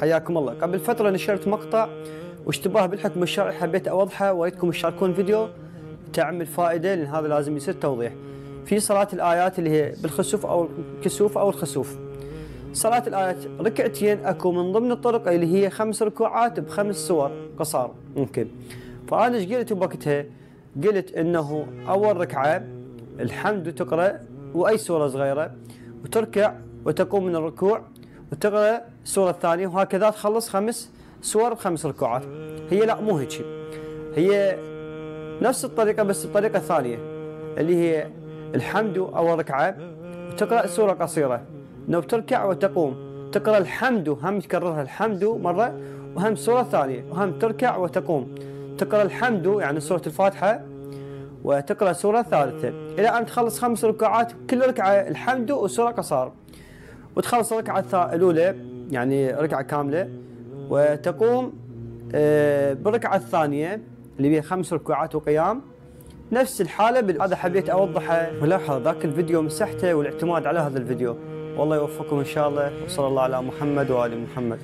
حياكم الله. قبل فترة نشرت مقطع واشتباه بالحكم الشرعي حبيت أوضحه وأريدكم تشاركون فيديو تعمل فائدة لأن هذا لازم يصير توضيح. في صلاة الآيات اللي هي بالخسوف أو الكسوف أو الخسوف. صلاة الآيات ركعتين أكو من ضمن الطرق اللي هي خمس ركوعات بخمس سور قصار. ممكن. فأنا إيش قلت بوقتها؟ قلت إنه أول ركعة الحمد تقرأ وأي سورة صغيرة وتركع وتقوم من الركوع. وتقرأ السورة الثانية. وهكذا تخلص خمس سور بخمس ركوعات. هي لا مو هيك. هي نفس الطريقة بس الطريقة الثانية اللي هي الحمد أول ركعة. وتقرأ سورة قصيرة. انه بتركع وتقوم. تقرأ الحمد هم تكررها الحمد مرة. وهم سورة ثانية. وهم تركع وتقوم. تقرأ الحمد يعني سورة الفاتحة. وتقرأ سورة ثالثة. إلى أن تخلص خمس ركعات كل ركعة الحمد وسورة قصار. وتخلص الركعة الأولى يعني ركعة كاملة. وتقوم آه، بالركعة الثانية اللي بها خمس ركوعات وقيام. نفس الحالة هذا حبيت أوضحه ملاحظة ذاك الفيديو مسحته والاعتماد على هذا الفيديو. والله يوفقكم إن شاء الله. وصلى الله على محمد وآل محمد.